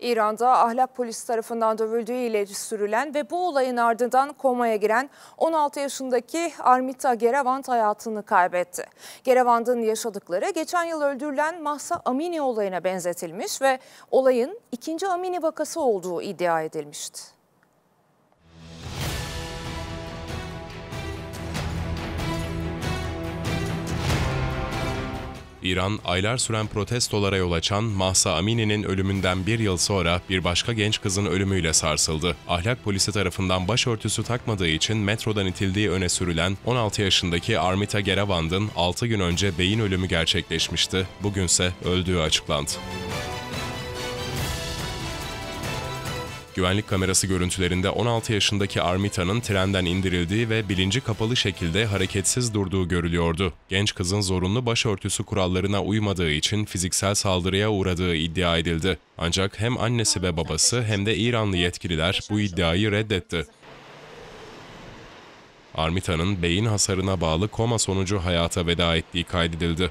İran'da ahlak polisi tarafından dövüldüğü ileri sürülen ve bu olayın ardından komaya giren 16 yaşındaki Armita Gerevant hayatını kaybetti. Gerevant'ın yaşadıkları geçen yıl öldürülen Mahsa Amini olayına benzetilmiş ve olayın ikinci Amini vakası olduğu iddia edilmişti. İran, aylar süren protestolara yol açan Mahsa Amini'nin ölümünden bir yıl sonra bir başka genç kızın ölümüyle sarsıldı. Ahlak polisi tarafından başörtüsü takmadığı için metrodan itildiği öne sürülen 16 yaşındaki Armita Gerevand'ın 6 gün önce beyin ölümü gerçekleşmişti. Bugünse öldüğü açıklandı. Güvenlik kamerası görüntülerinde 16 yaşındaki Armita'nın trenden indirildiği ve bilinci kapalı şekilde hareketsiz durduğu görülüyordu. Genç kızın zorunlu başörtüsü kurallarına uymadığı için fiziksel saldırıya uğradığı iddia edildi. Ancak hem annesi ve babası hem de İranlı yetkililer bu iddiayı reddetti. Armita'nın beyin hasarına bağlı koma sonucu hayata veda ettiği kaydedildi.